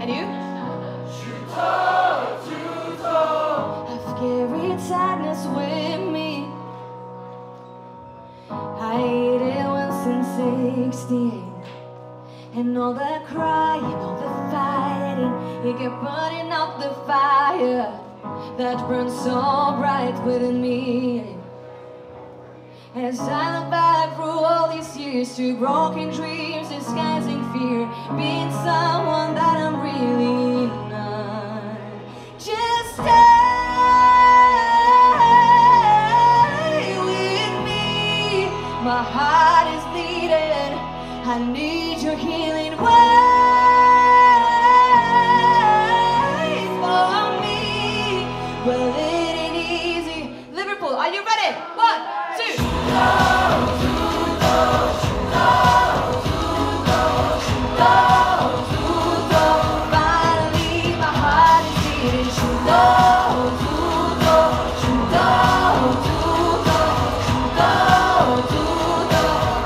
And you? I've carried sadness with me. I ate it once in 68. And all the crying, all the fighting, it kept burning up the fire that burns so bright within me. As I look back through all these years to broken dreams, disguising fear, being someone that I'm really not. Just stay with me. My heart is bleeding. I need are you ready? One, two. Finally, my heart is.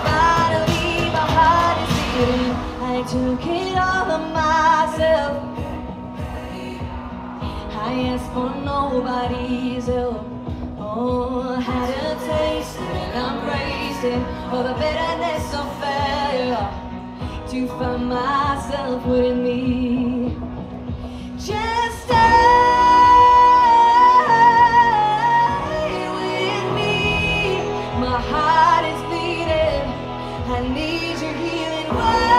Finally, my heart is. I took it all on myself. I asked for nobody's bracing for the bitterness of failure to find myself within me. Just stay with me. My heart is beating. I need your healing word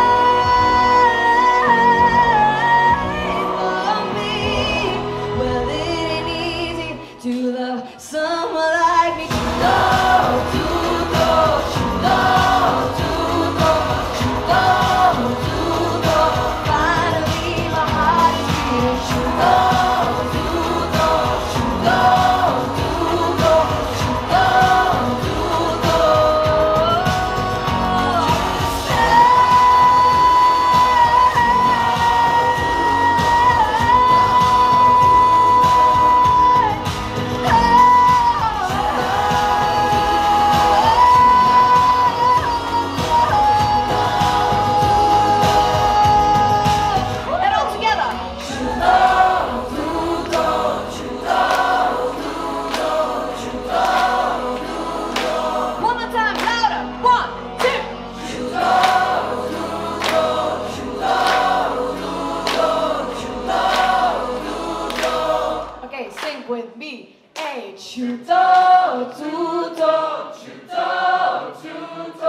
A chudo, chudo, We